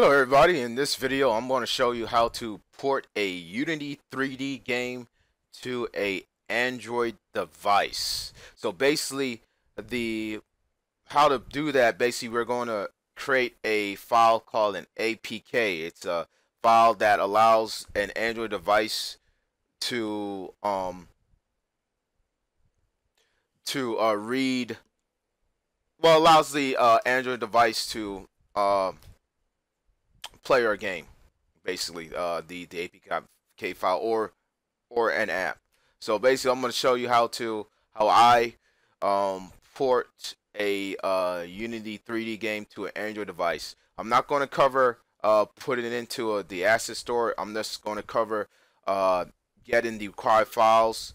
Hello everybody, in this video I'm going to show you how to port a Unity 3D game to a Android device. So basically the how to do that basically we're going to create a file called an APK. It's a file that allows an Android device to um to uh, read well allows the uh, Android device to uh, player game, basically uh, the the APK file or or an app. So basically, I'm going to show you how to how I um, port a uh, Unity 3D game to an Android device. I'm not going to cover uh, putting it into a, the asset store. I'm just going to cover uh, getting the required files,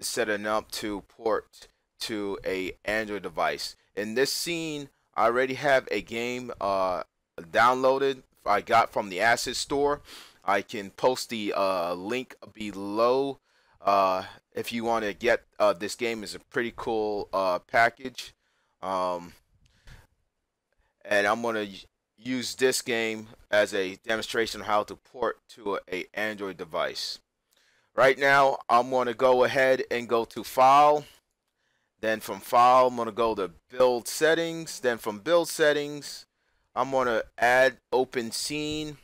setting up to port to a Android device. In this scene, I already have a game uh, downloaded I got from the asset store. I can post the uh, link below uh, if you want to get uh, this game. is a pretty cool uh, package, um, and I'm gonna use this game as a demonstration of how to port to a, a Android device. Right now, I'm gonna go ahead and go to File. Then from File, I'm gonna go to Build Settings. Then from Build Settings, I'm going to add open scene.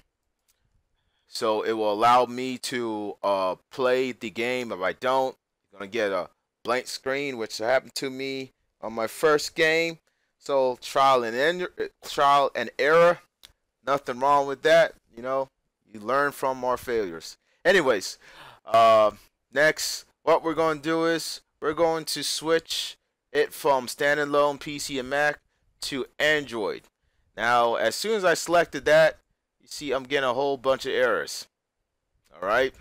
So it will allow me to uh, play the game. If I don't, you're going to get a blank screen, which happened to me on my first game. So trial and trial and error. Nothing wrong with that. You know, you learn from our failures. Anyways, uh, next, what we're going to do is we're going to switch it from standalone PC and Mac to Android. Now, as soon as I selected that, you see I'm getting a whole bunch of errors. Alright?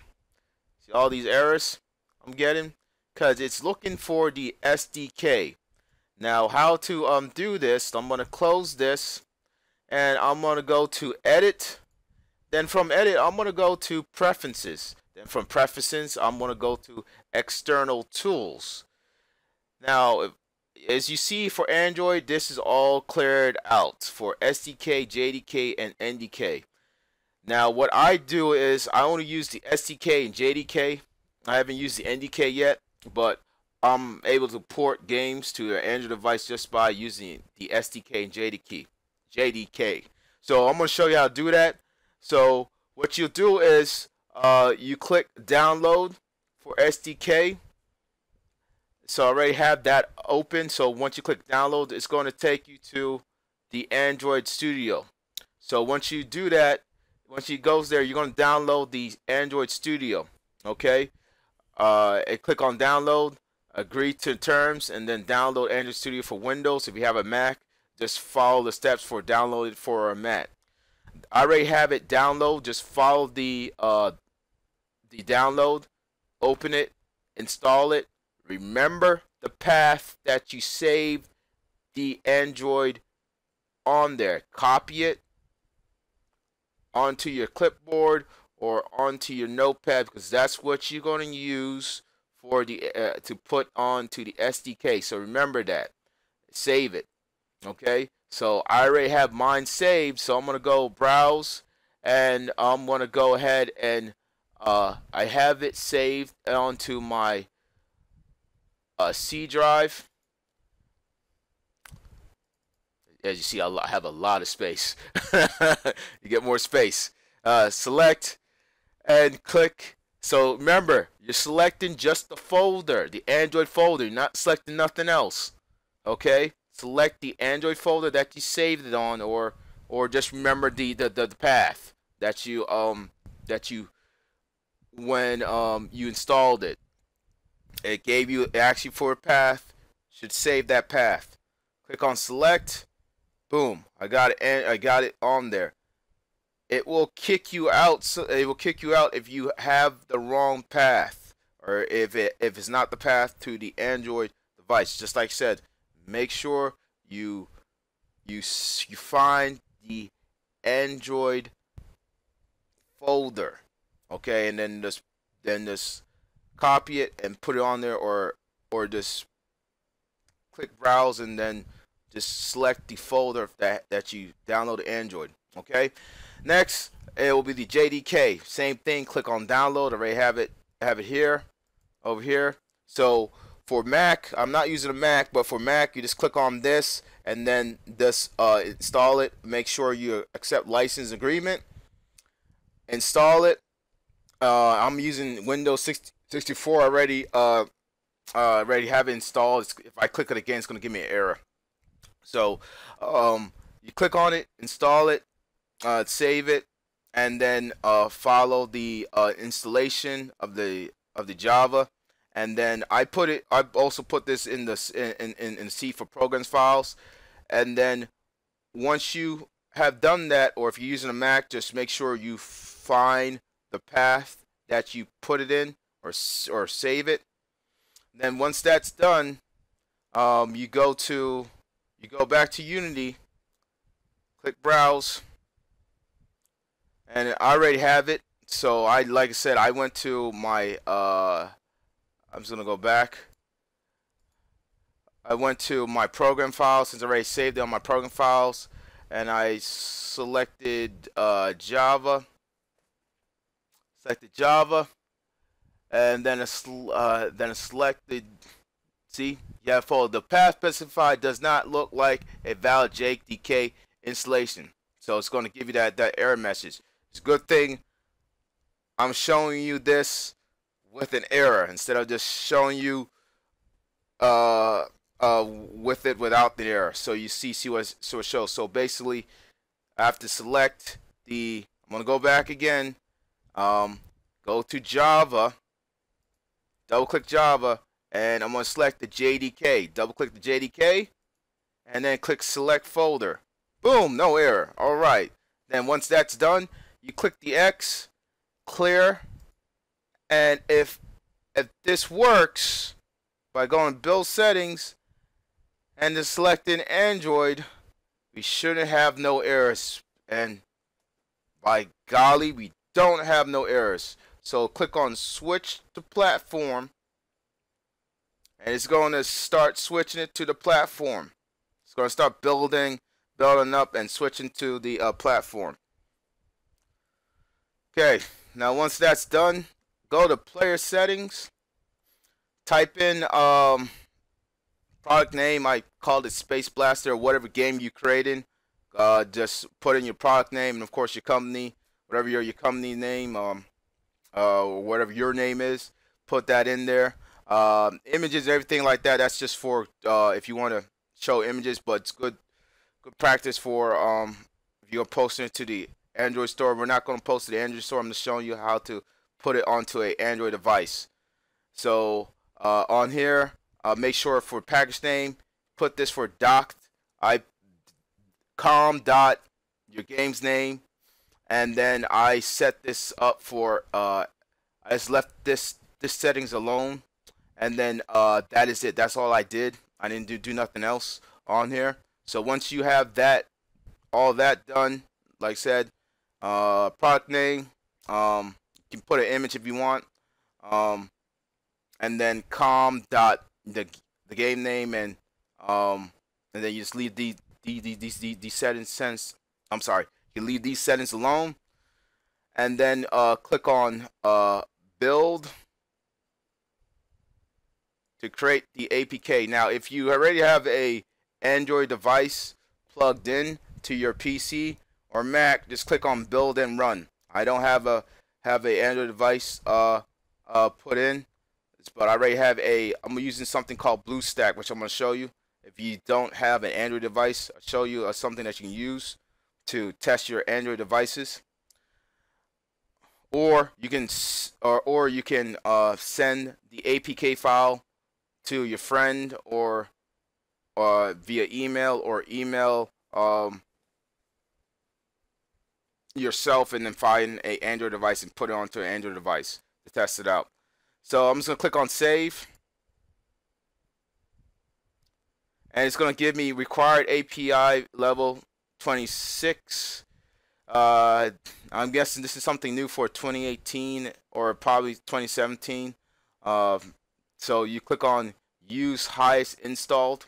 See all these errors I'm getting? Because it's looking for the SDK. Now, how to um, do this, I'm going to close this. And I'm going to go to Edit. Then from Edit, I'm going to go to Preferences. Then from Preferences, I'm going to go to External Tools. Now, as you see for Android, this is all cleared out for SDK, JDK, and NDK. Now, what I do is I only use the SDK and JDK. I haven't used the NDK yet, but I'm able to port games to an Android device just by using the SDK and JDK. JDK. So I'm going to show you how to do that. So what you'll do is uh, you click download for SDK so I already have that open. So once you click download, it's going to take you to the Android Studio. So once you do that, once you goes there, you're going to download the Android Studio. Okay. Uh, and click on download, agree to terms, and then download Android Studio for Windows. If you have a Mac, just follow the steps for download it for a Mac. I already have it download. Just follow the uh, the download, open it, install it, Remember the path that you saved the Android on there. Copy it onto your clipboard or onto your notepad because that's what you're going to use for the uh, to put onto the SDK. So remember that. Save it. Okay? So I already have mine saved, so I'm going to go browse and I'm going to go ahead and uh, I have it saved onto my uh, C drive. As you see, I have a lot of space. you get more space. Uh, select and click. So remember, you're selecting just the folder, the Android folder. You're not selecting nothing else. Okay? Select the Android folder that you saved it on, or or just remember the the, the, the path that you um that you when um you installed it. It gave you actually for a path. Should save that path. Click on select. Boom. I got it. I got it on there. It will kick you out. So it will kick you out if you have the wrong path, or if it if it's not the path to the Android device. Just like I said, make sure you you you find the Android folder. Okay, and then this then this copy it and put it on there or or just click browse and then just select the folder that that you download Android Okay. Next, it will be the JDK. Same thing. Click on download. I already have it. Have it here, over here. So for Mac, I'm not using a Mac, but for Mac, you just click on this and then just uh, install it. Make sure you accept license agreement. Install it. Uh, I'm using Windows 60, 64 already. Uh, uh, already have it installed. if I click it again, it's going to give me an error. So um, you click on it, install it, uh, save it, and then uh, follow the uh, installation of the of the Java. And then I put it. I also put this in the in in, in C for programs files. And then once you have done that, or if you're using a Mac, just make sure you find the path that you put it in, or or save it. Then once that's done, um, you go to you go back to Unity, click Browse, and I already have it. So I, like I said, I went to my. Uh, I'm just gonna go back. I went to my program files since I already saved it on my program files, and I selected uh, Java. Selected Java, and then a uh, then a selected. See, yeah, for the path specified does not look like a valid JDK installation. So it's going to give you that, that error message. It's a good thing I'm showing you this with an error instead of just showing you uh, uh, with it without the error. So you see, see what, so it shows. So basically, I have to select the, I'm going to go back again, um, go to Java, double click Java, and I'm going to select the JDK. Double click the JDK and then click select folder. Boom, no error. All right. Then once that's done, you click the X, clear, and if if this works by going build settings and then selecting Android, we shouldn't have no errors. And by golly, we don't have no errors. So click on switch to platform and it's going to start switching it to the platform. It's going to start building, building up, and switching to the uh, platform. Okay, now once that's done, go to player settings, type in um, product name. I called it Space Blaster or whatever game you created. Uh, just put in your product name and of course your company, whatever your your company name, um, uh, whatever your name is. Put that in there. Um, images, everything like that. That's just for uh, if you want to show images, but it's good good practice for um, if you're posting it to the Android store. We're not going to post to the Android store. I'm just showing you how to put it onto a Android device. So uh, on here, uh, make sure for package name, put this for docked. I com dot your game's name, and then I set this up for. Uh, I just left this this settings alone and then uh, that is it. That's all I did. I didn't do, do nothing else on here. So once you have that, all that done, like I said, uh, product name, um, you can put an image if you want, um, and then com dot the the game name and um, and then you just leave the the these these these settings sense. I'm sorry, you leave these settings alone, and then uh, click on uh, build to create the APK. Now, if you already have a Android device plugged in to your PC or Mac, just click on build and run. I don't have a have a Android device uh, uh, put in, but I already have a. I'm using something called BlueStack, which I'm going to show you. If you don't have an Android device, I'll show you uh, something that you can use to test your Android devices. Or you can, or or you can uh, send the APK file to your friend or uh, via email or email um, yourself and then find a Android device and put it onto an Android device to test it out. So I'm just going to click on save. And it's going to give me required API level 26. Uh, I'm guessing this is something new for 2018 or probably 2017. Uh, so you click on use highest installed.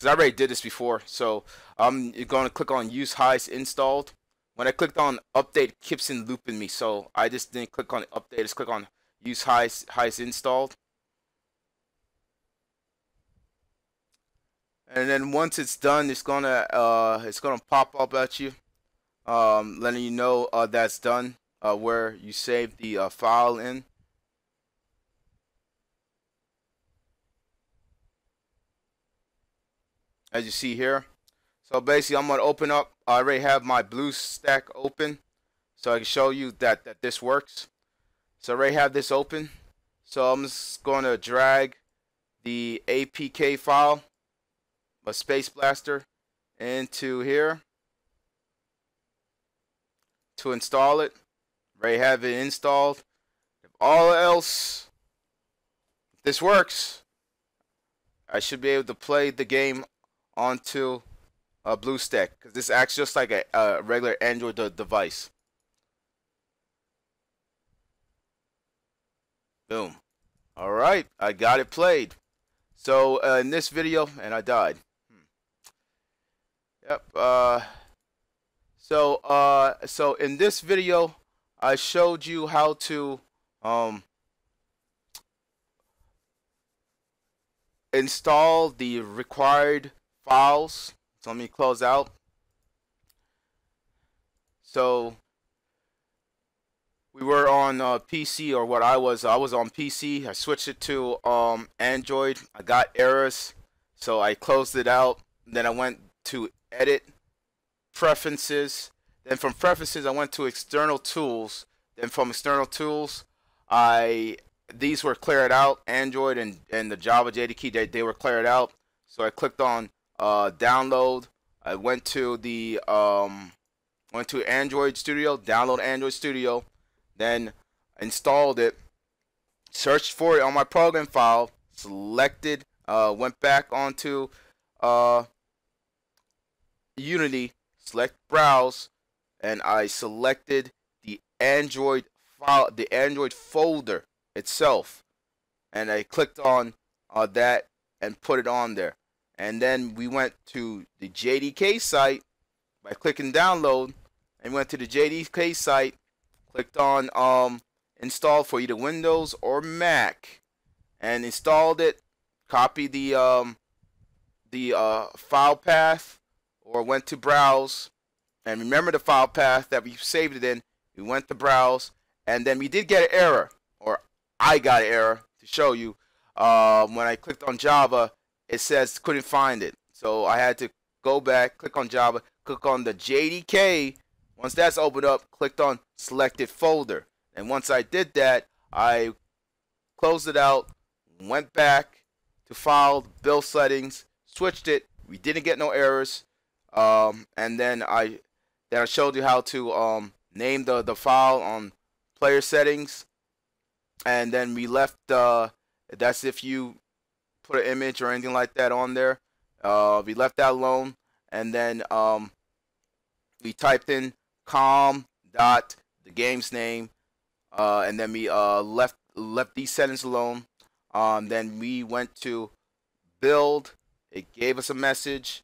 because I already did this before. So I'm going to click on use highest installed. When I clicked on update, in looping me. So I just didn't click on update. Just click on use highest highest installed. And then once it's done, it's gonna uh, it's gonna pop up at you, um, letting you know uh, that's done, uh, where you saved the uh, file in. as you see here. So basically, I'm to open up. I already have my BlueStack open, so I can show you that, that this works. So I already have this open. So I'm just to drag the APK file, a Space Blaster, into here to install it. Already have it installed. If all else, if this works, I should be able to play the game onto a BlueStack because this acts just like a, a regular Android device. Boom. All right, I got it played. So uh, in this video, and I died. Yep. Uh, so uh, so in this video, I showed you how to um, install the required files. So let me close out. So we were on uh, PC or what I was. I was on PC. I switched it to um, Android. I got errors, so I closed it out. Then I went to Edit, Preferences. Then from Preferences, I went to External Tools. Then from External Tools, I these were cleared out. Android and and the Java JDK they, they were cleared out. So I clicked on uh, download. I went to the um, went to Android Studio, download Android Studio, then installed it, searched for it on my program file, selected, uh, went back onto uh, Unity, select browse, and I selected the Android file, the Android folder itself, and I clicked on uh, that and put it on there. And then we went to the JDK site by clicking download. And went to the JDK site clicked on um, install for either Windows or Mac. And installed it copied the um, the uh, file path or went to browse and remember the file path that we saved it in we went to browse and then we did get an error or I got an error to show you uh, when I clicked on Java it says couldn't find it. So I had to go back, click on Java, click on the JDK. Once that's opened up, clicked on selected folder. And once I did that, I closed it out, went back to file, build settings, switched it. We didn't get no errors. Um, and then I then I showed you how to um, name the, the file on player settings. And then we left uh, that's if you put an image or anything like that on there. Uh, we left that alone, and then um, we typed in com dot the game's name, uh, and then we uh, left left these settings alone. Um, then we went to build. It gave us a message.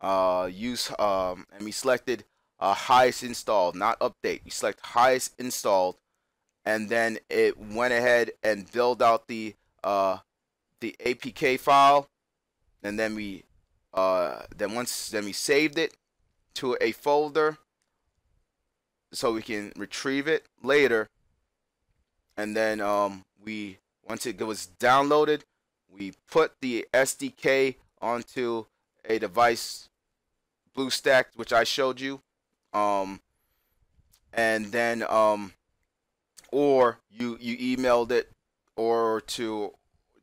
Uh, use um, and we selected uh, highest installed, not update. We select highest installed, and then it went ahead and build out the uh, the APK file, and then we uh, then once then we saved it to a folder so we can retrieve it later. And then um, we once it was downloaded, we put the SDK onto a device BlueStack, which I showed you. Um, and then um, or you you emailed it or to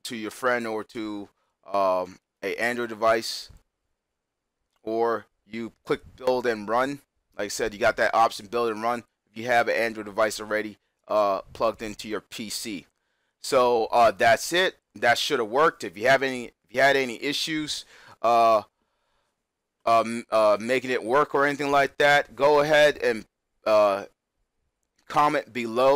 to your friend or to um, a Android device, or you click build and run. Like I said, you got that option build and run if you have an Android device already uh, plugged into your PC. So uh, that's it. That should have worked. If you have any, if you had any issues, uh, um, uh, making it work or anything like that, go ahead and uh, comment below.